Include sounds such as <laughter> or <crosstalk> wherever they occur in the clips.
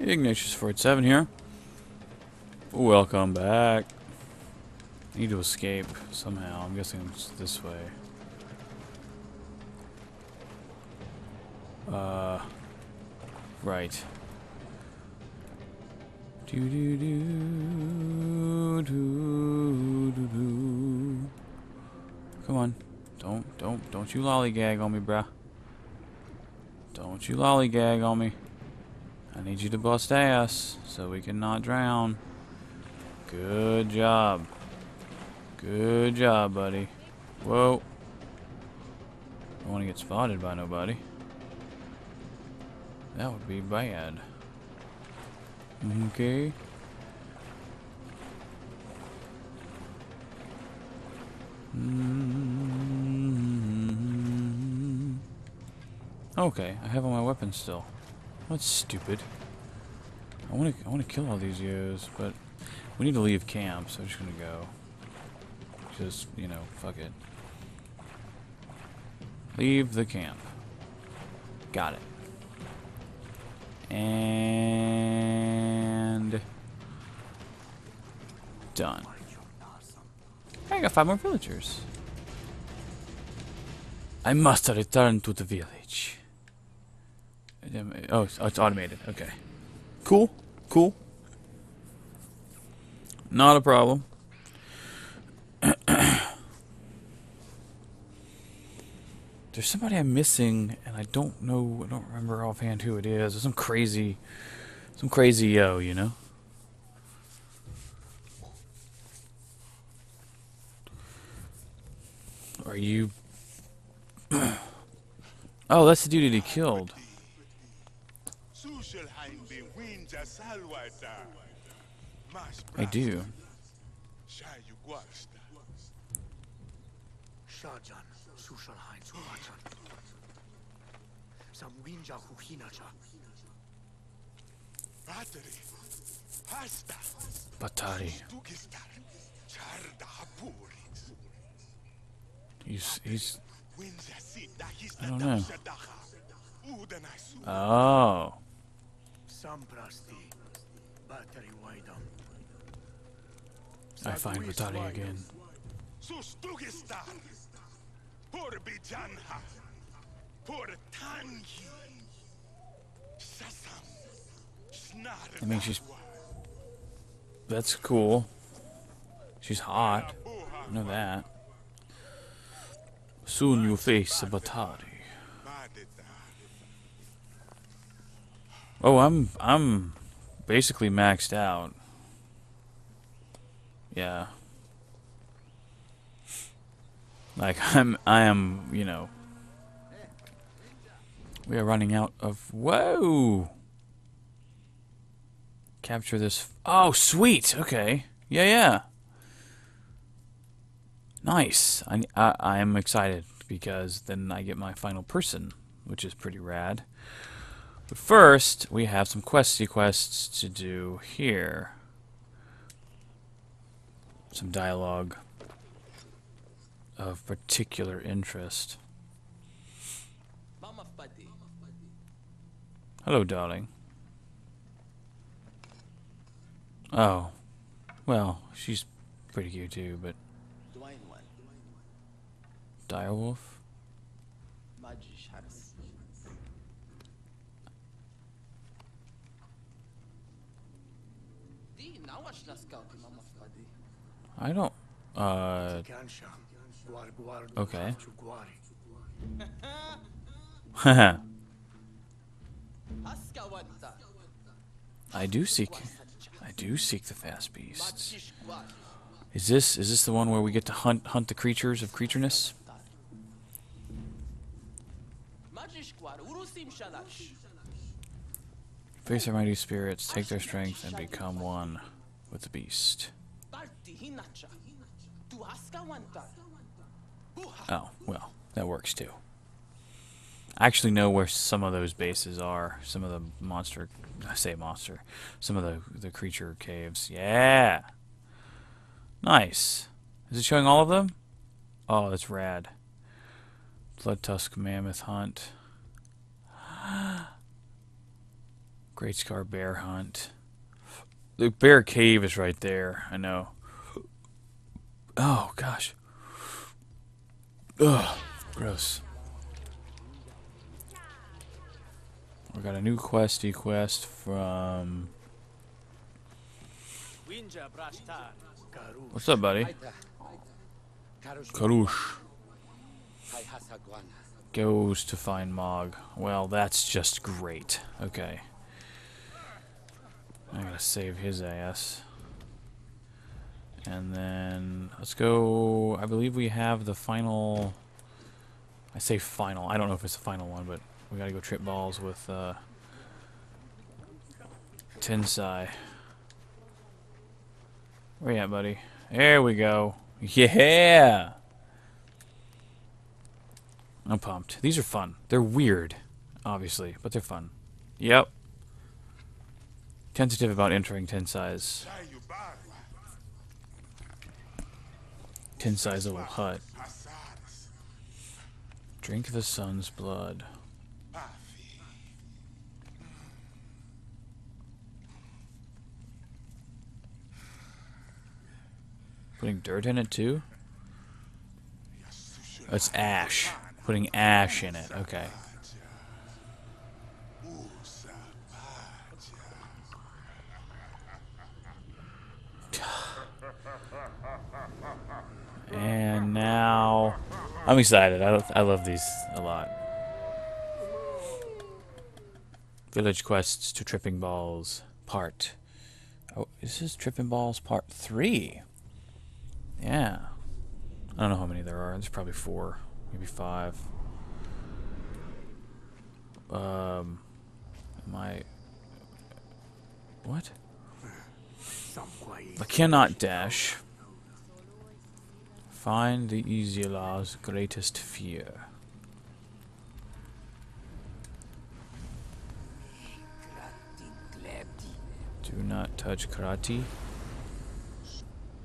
Ignatius 47 here. Welcome back. Need to escape somehow. I'm guessing it's this way. Uh, right. Do do do do do do. Come on, don't don't don't you lollygag on me, bruh. Don't you lollygag on me. I need you to bust ass so we can not drown. Good job. Good job, buddy. Whoa. Don't want to get spotted by nobody. That would be bad. Okay. Mm-hmm. Okay, I have all my weapons still. That's stupid. I want to I want to kill all these yos, but we need to leave camp, so I'm just gonna go. Just you know, fuck it. Leave the camp. Got it. And done. I got five more villagers. I must return to the village. Oh, oh, it's automated. Okay. Cool. Cool. Not a problem. <clears throat> There's somebody I'm missing, and I don't know, I don't remember offhand who it is. Some crazy, some crazy yo, you know? Are you... <clears throat> oh, that's the dude that he killed. I do. Batari. He's he's I don't know. Oh. I find Batari again. I mean, she's. That's cool. She's hot. I know that. Soon you'll face Batari. Oh, I'm I'm basically maxed out. Yeah. Like <laughs> I'm I am, you know. We are running out of whoa. Capture this. Oh, sweet. Okay. Yeah, yeah. Nice. I, I, I am excited because then I get my final person, which is pretty rad. But first, we have some questy quests to do here. Some dialogue of particular interest. Hello, darling. Oh. Well, she's pretty cute too, but... Direwolf? I don't... Uh... Okay. <laughs> I do seek... I do seek the fast beasts. Is this is this the one where we get to hunt hunt the creatures of creatureness? Face their mighty spirits, take their strength, and become one with the beast. Oh, well, that works too. I actually know where some of those bases are. Some of the monster, I say monster, some of the, the creature caves. Yeah! Nice. Is it showing all of them? Oh, that's rad. Blood Tusk Mammoth Hunt. <gasps> Great Scar Bear Hunt. The Bear Cave is right there. I know. Oh, gosh. Ugh. Gross. We got a new questy quest from. What's up, buddy? Karoosh goes to find Mog. Well, that's just great. Okay. I gotta save his ass. And then let's go. I believe we have the final. I say final. I don't know if it's the final one, but we gotta go trip balls with uh, Tensay. Where you at, buddy? There we go. Yeah! I'm pumped. These are fun. They're weird, obviously, but they're fun. Yep. Tentative about entering Tensay's. Tensay's little hut. Drink the sun's blood. Putting dirt in it too? It's ash. Putting ash in it. Okay. I'm excited. I, I love these a lot. Village quests to Tripping Balls, part. Oh, this is Tripping Balls part 3. Yeah. I don't know how many there are. There's probably four, maybe five. Um, am I... What? I cannot dash. Find the Izila's greatest fear. Do not touch Krati.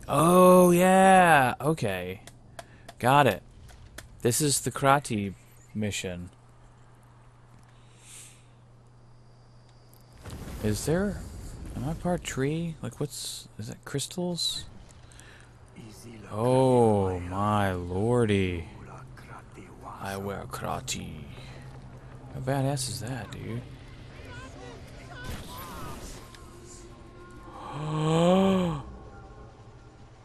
Oh, yeah. Okay. Got it. This is the Krati mission. Is there... Am I part tree? Like, what's... Is that crystals? Oh, my lordy. I wear Krati. How badass is that, dude? <gasps>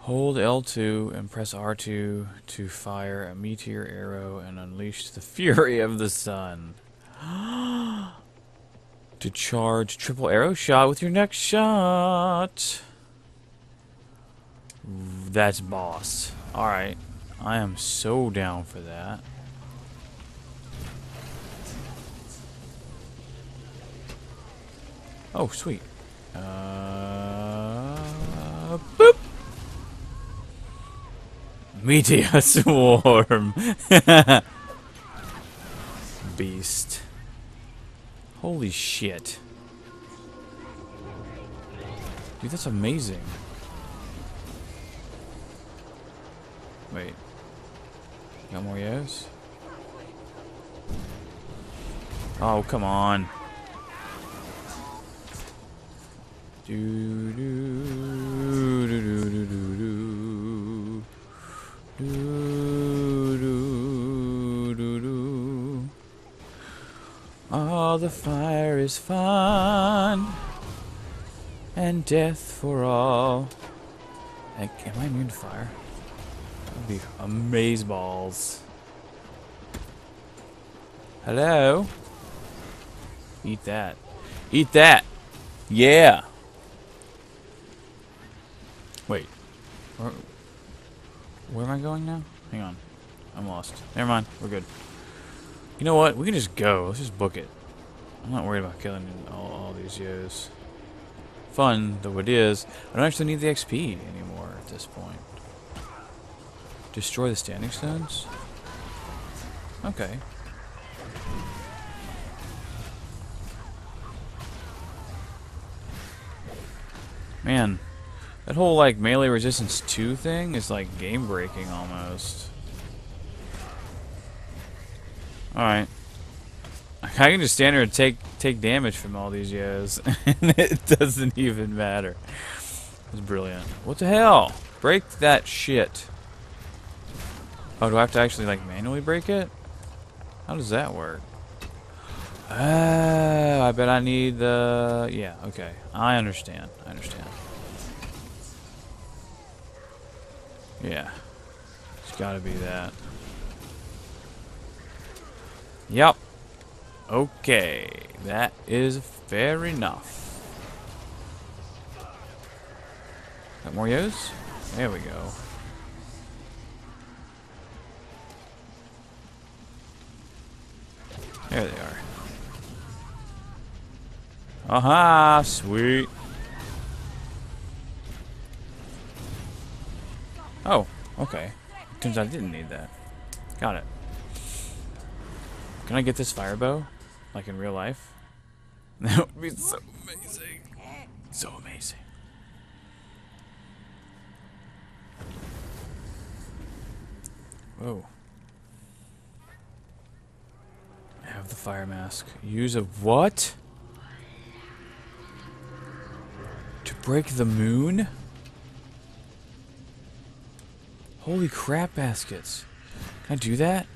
Hold L2 and press R2 to fire a meteor arrow and unleash the fury of the sun. <gasps> to charge triple arrow shot with your next shot. That's boss. Alright. I am so down for that. Oh, sweet. Uh, boop! Meteor swarm! <laughs> <laughs> Beast. Holy shit. Dude, that's amazing. Wait. Got more yes? Oh, come on. Do do do do do do do do do do. All the fire is fun and death for all. Like, am I immune to fire? Be amaze balls. Hello? Eat that. Eat that! Yeah! Wait. Where, where am I going now? Hang on. I'm lost. Never mind. We're good. You know what? We can just go. Let's just book it. I'm not worried about killing all, all these yos. Fun, though it is, I don't actually need the XP anymore at this point. Destroy the standing stones? Okay. Man, that whole like melee resistance 2 thing is like game breaking almost. Alright. I can just stand here and take take damage from all these yos, <laughs> and it doesn't even matter. It's brilliant. What the hell? Break that shit. Oh, do I have to actually like manually break it? How does that work? Oh, I bet I need the... Yeah, okay. I understand. I understand. Yeah. It's gotta be that. Yep. Okay. That is fair enough. Got more yos? There we go. There they are. Aha! Sweet. Oh, okay. Turns out I didn't need that. Got it. Can I get this fire bow? Like in real life? <laughs> That would be so amazing. So amazing. Whoa. I have the fire mask. Use a what? To break the moon? Holy crap baskets. Can I do that?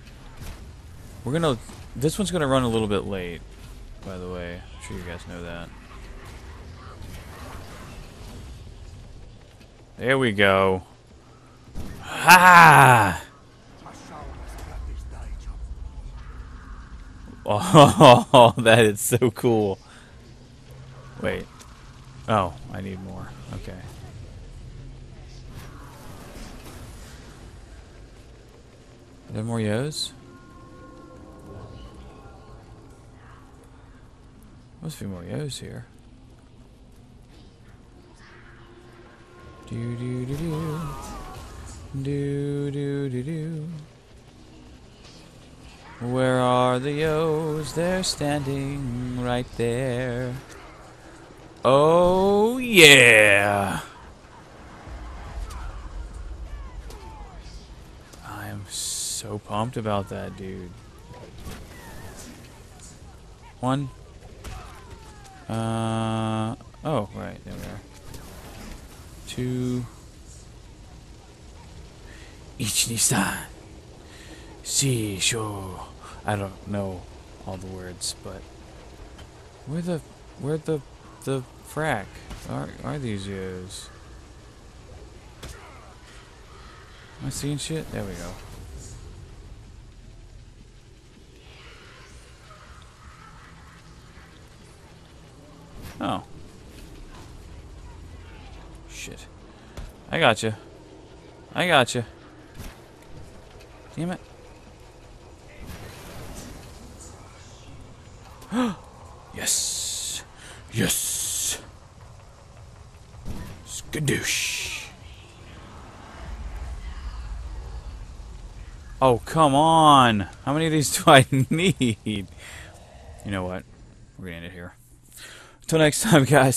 We're gonna... This one's gonna run a little bit late, by the way. I'm sure you guys know that. There we go. Ha! Oh, <laughs> that is so cool. Wait. Oh, I need more. Okay. Are there more yos? Must be more yos here. Do do do do. Do do do do. Where are the O's? They're standing right there. Oh, yeah! I am so pumped about that, dude. One. Uh, oh, right, there we are. Two. Ichi-ni-san. Si, sure. I don't know all the words, but where the where the the frack are are these yos? Am I seeing shit? There we go. Oh. Shit. I got you. I got you. Damn it. <gasps> yes. Yes. Skadoosh. Oh, come on. How many of these do I <laughs> need? You know what? We're going to end it here. Until next time, guys.